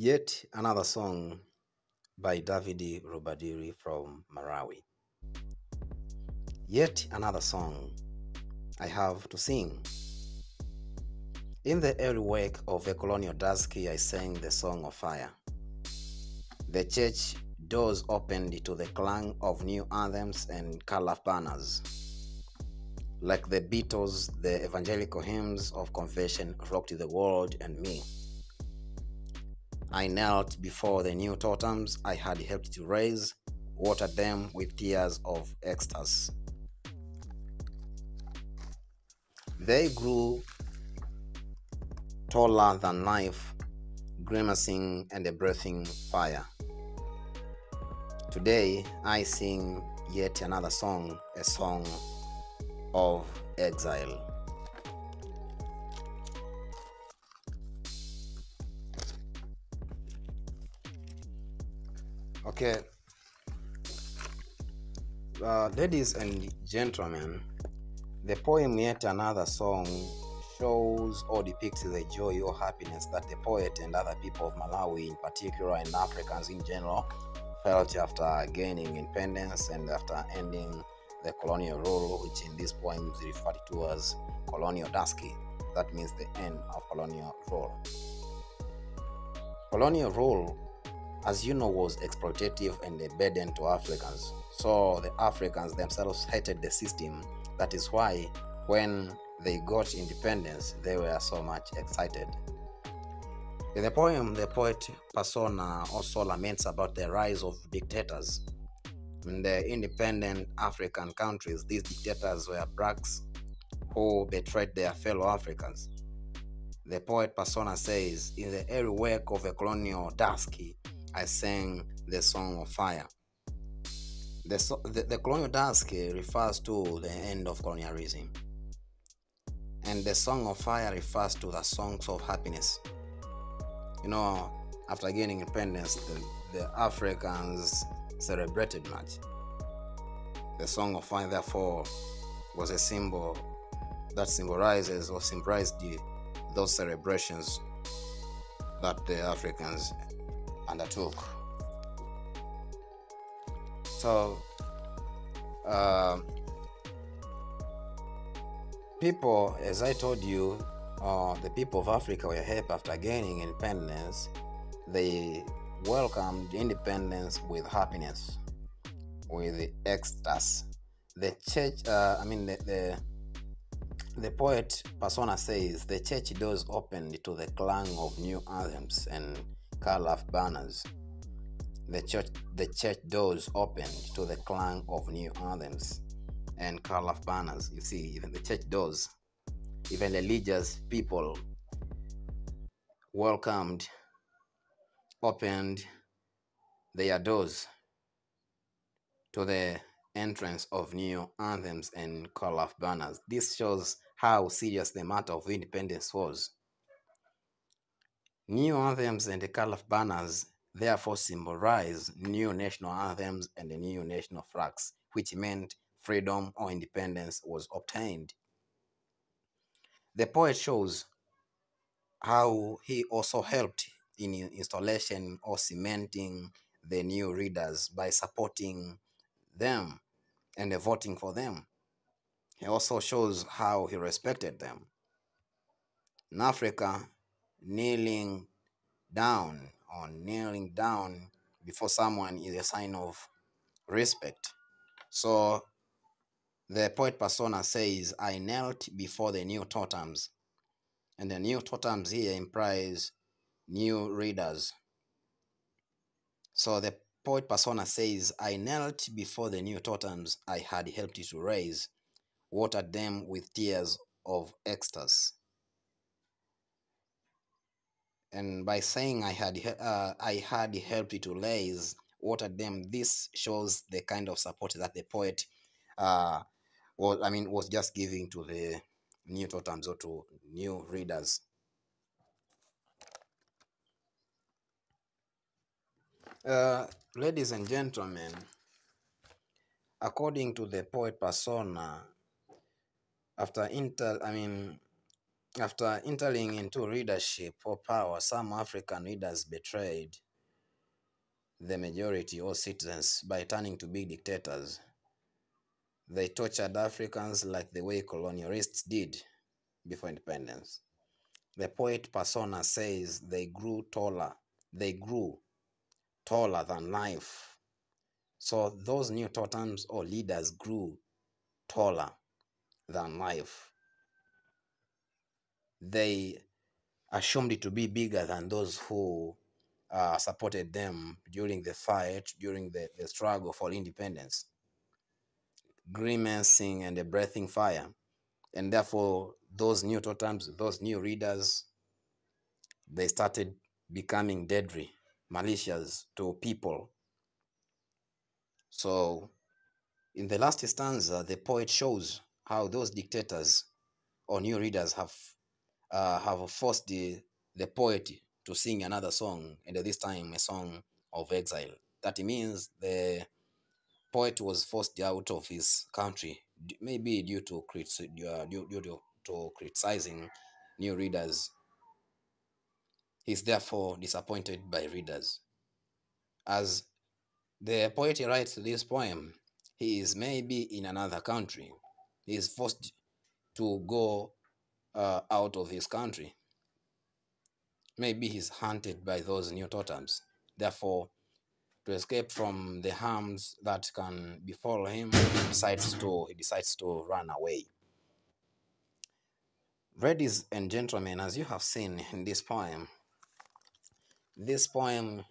Yet another song by Davidi Rubadiri from Malawi. Yet another song I have to sing. In the early wake of a colonial dusky, I sang the song of fire. The church doors opened to the clang of new anthems and color banners. Like the Beatles, the evangelical hymns of confession rocked the world and me. I knelt before the new totems I had helped to raise, watered them with tears of ecstasy. They grew taller than life, grimacing and breathing fire. Today I sing yet another song, a song of exile. Okay, uh, ladies and gentlemen, the poem Yet Another Song shows or depicts the joy or happiness that the poet and other people of Malawi, in particular, and Africans in general, felt after gaining independence and after ending the colonial rule, which in this poem is referred to as colonial dusky. That means the end of colonial rule. Colonial rule, as you know, was exploitative and a burden to Africans. So the Africans themselves hated the system. That is why when they got independence, they were so much excited. In the poem, the poet Persona also laments about the rise of dictators. In the independent African countries, these dictators were blacks who betrayed their fellow Africans. The poet Persona says, In the early wake of a colonial dusky, I sang the song of fire. The, the, the colonial dusky refers to the end of colonialism, and the song of fire refers to the songs of happiness. You know, after gaining independence, the, the Africans celebrated much. The Song of Fire, therefore, was a symbol that symbolizes or symbolized the, those celebrations that the Africans undertook. So, uh, people, as I told you, uh, the people of Africa were happy after gaining independence. They welcomed independence with happiness, with the ecstasy. The church, uh, I mean, the, the the poet Persona says the church doors opened to the clang of new anthems and color banners. The church, the church doors opened to the clang of new anthems and color banners. You see, even the church doors, even religious people welcomed, opened their doors to the entrance of new anthems and color banners. This shows how serious the matter of independence was. New anthems and the color of banners therefore symbolize new national anthems and new national flags, which meant freedom or independence was obtained. The poet shows how he also helped in installation or cementing the new readers by supporting them and voting for them. He also shows how he respected them. In Africa, kneeling down or kneeling down before someone is a sign of respect. So the poet persona says, I knelt before the new totems. And the new totems here implies new readers. So the poet persona says, I knelt before the new totems I had helped to raise, watered them with tears of ecstasy. And by saying I had uh, I had helped to raise, watered them, this shows the kind of support that the poet uh, was, I mean, was just giving to the new totems or to new readers. Uh, ladies and gentlemen, according to the poet persona, after intel, I mean, After entering into leadership or power, some African leaders betrayed the majority or citizens by turning to big dictators. They tortured Africans like the way colonialists did before independence. The poet Persona says they grew taller, they grew taller than life. So those new totems or leaders grew taller than life. They assumed it to be bigger than those who uh, supported them during the fight, during the, the struggle for independence, grimacing and a breathing fire. And therefore, those new totems, those new readers, they started becoming deadly, malicious to people. So, in the last stanza, the poet shows how those dictators or new readers have uh, have forced the, the poet to sing another song, and this time a song of exile. That means the poet was forced out of his country, maybe due to criti- uh, due, due to, to criticizing new readers. He's therefore disappointed by readers. As the poet writes this poem, he is maybe in another country. He is forced to go uh, out of his country. Maybe he's hunted by those new totems. Therefore, to escape from the harms that can befall him, he decides to he decides to run away. Ladies and gentlemen, as you have seen in this poem, this poem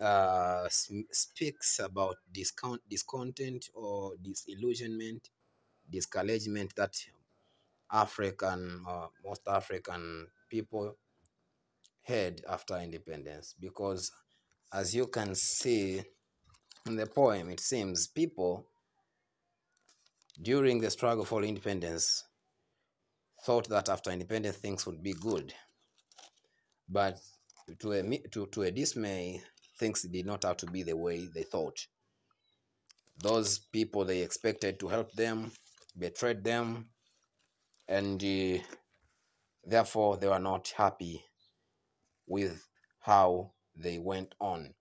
uh, speaks about discount, discontent or disillusionment, discouragement that African, uh, most African people had after independence. Because as you can see in the poem, it seems people during the struggle for independence thought that after independence things would be good. But to a, to, to a dismay, things did not have to be the way they thought. Those people they expected to help them betrayed them, and uh, therefore they were not happy with how they went on.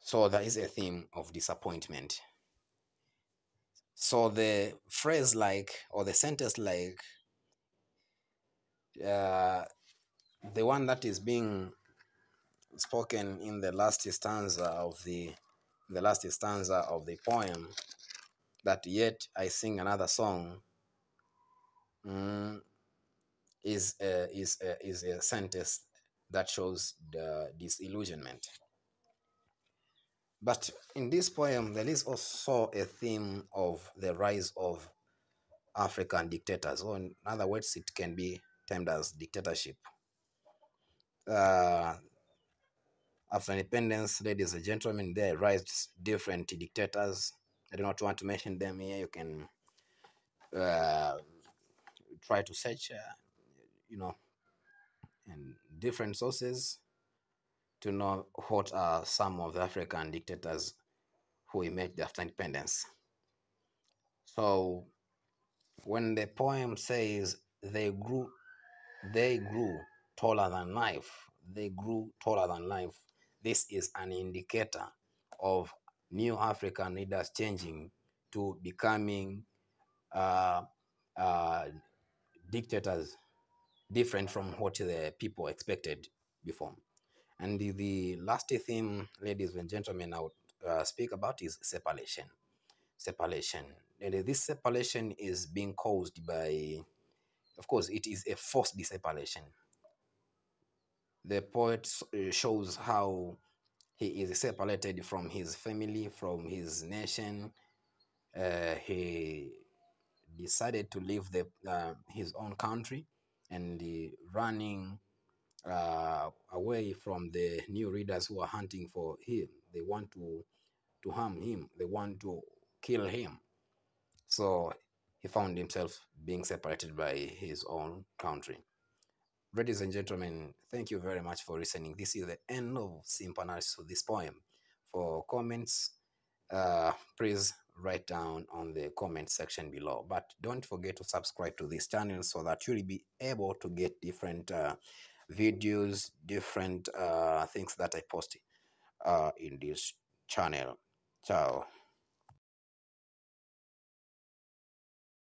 So there is a theme of disappointment. So the phrase like, or the sentence like, uh, the one that is being spoken in the last stanza of the the last stanza of the poem that yet I sing another song mm, is a, is a, is a sentence that shows the disillusionment. But in this poem, there is also a theme of the rise of African dictators, or in other words, it can be termed as dictatorship. Uh, after independence, ladies and gentlemen, there rise different dictators. I do not want to mention them here. You can uh, try to search, uh, you know, in different sources to know what are some of the African dictators who emerged after independence. So when the poem says they grew they grew taller than life they grew taller than life this is an indicator of new african leaders changing to becoming uh, uh, dictators different from what the people expected before and the, the last theme ladies and gentlemen i would uh, speak about is separation separation. And this separation is being caused by, of course, it is a forced separation. The poet uh, shows how he is separated from his family, from his nation. Uh, he decided to leave the uh, his own country and running uh, away from the new readers who are hunting for him. They want to to harm him. They want to kill him. So he found himself being separated by his own country. Ladies and gentlemen, thank you very much for listening. This is the end of simple analysis this poem. For comments, uh, please write down on the comment section below. But don't forget to subscribe to this channel so that you'll be able to get different uh, videos different uh, things that i post uh, in this channel. Ciao